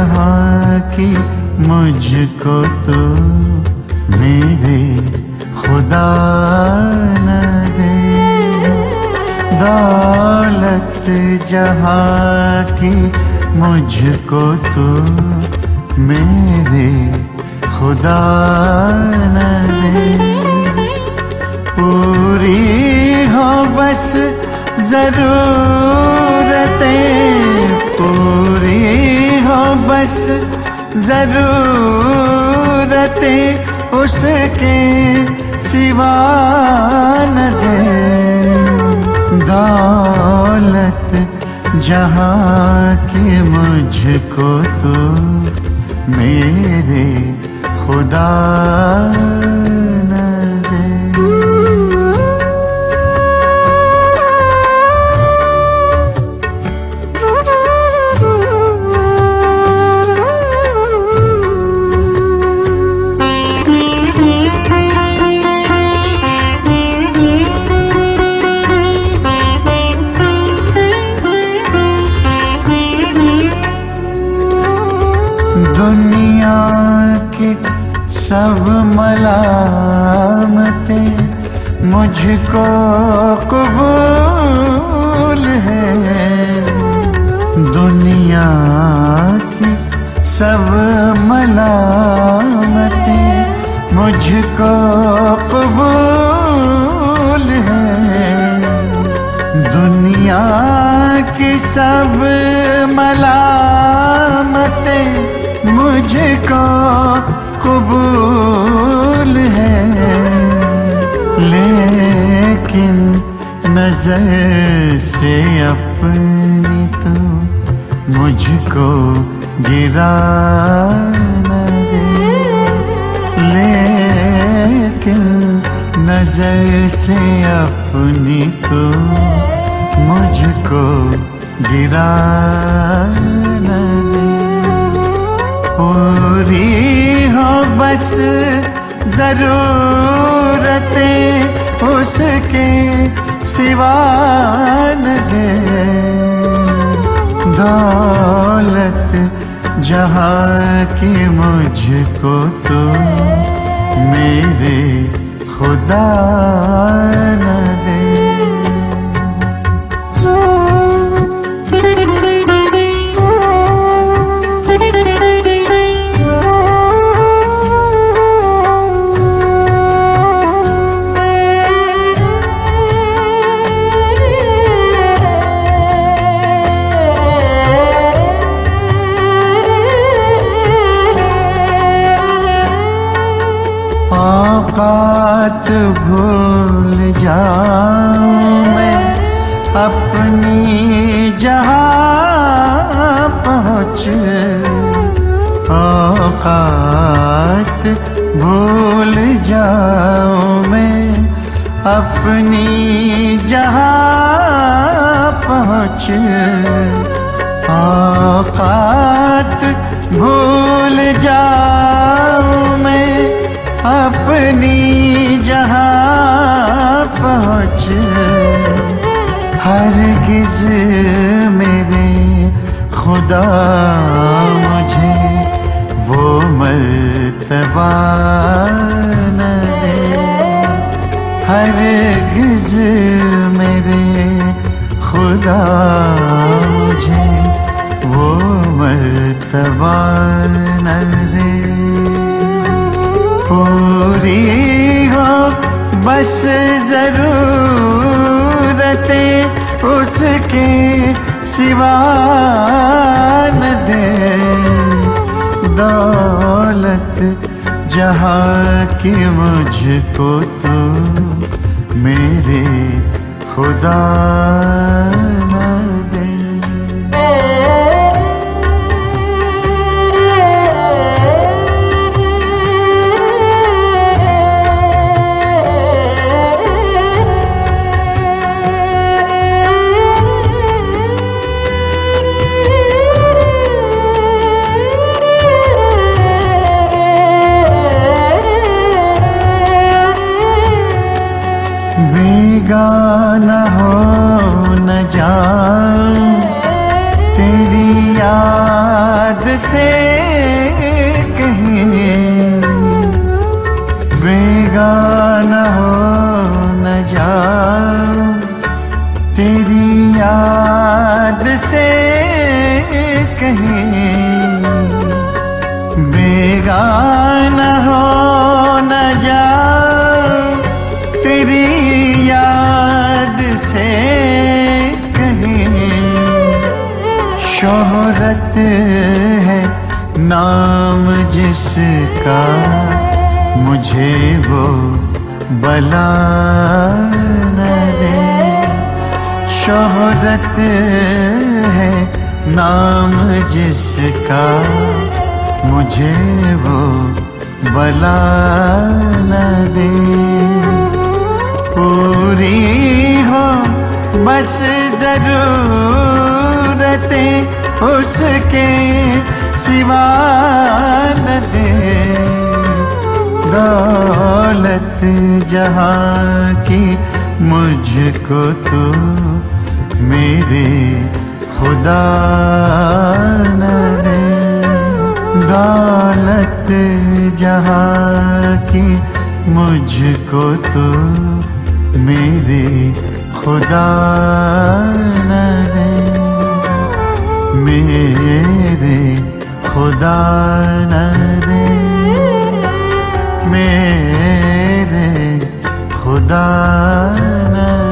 जहाँ की मुझको तो मेरे खुदा न दे। दौलत जहाँ की मुझको तो मेरे खुदा न दे। पूरी हो बस जरूरतें पूरी हो, बस जरूरतें उसके सिवा न दे दौलत जहाँ की मुझको तो मेरे खुदा दुनिया के सब मलामते मुझको कबूल है। नज़र से अपनी तो मुझको गिरा न लेकिन नज़र से अपनी तो मुझको गिरा पूरी हो बस जरूरतें उसके सिवा है। दौलत जहाँ की मुझको तो मेरे खुदा न दे। औकात भूल जाऊँ मैं, अपनी जहाँ पहुँच। औकात भूल जाऊँ मैं, अपनी जहाँ पहुँच। औकात जहाँ पहुँच, हर गिज मेरे खुदा मुझे, वो मर्तबा दे। हर गिज मेरे खुदा मुझे, वो मर्तबा दे। पूरी हो बस जरूरतें उसके सिवा न दे। दौलत जहाँ की मुझको तो मेरे खुदा से कहीं, बेगाना हो न जाओ तेरी याद से कहीं, बेगाना हो न जाओ तेरी याद से कहीं शोहरत है नाम जिसका मुझे वो बला दे। शोहरत है नाम जिसका मुझे वो बला न दे। पूरी हो बस जरूरतें उसके सिवा न दे दौलत जहाँ की मुझको तो मेरे खुदा न दे। दौलत जहाँ की मुझको तो मेरे खुदा न दे। मेरे खुदा न दे। मेरे न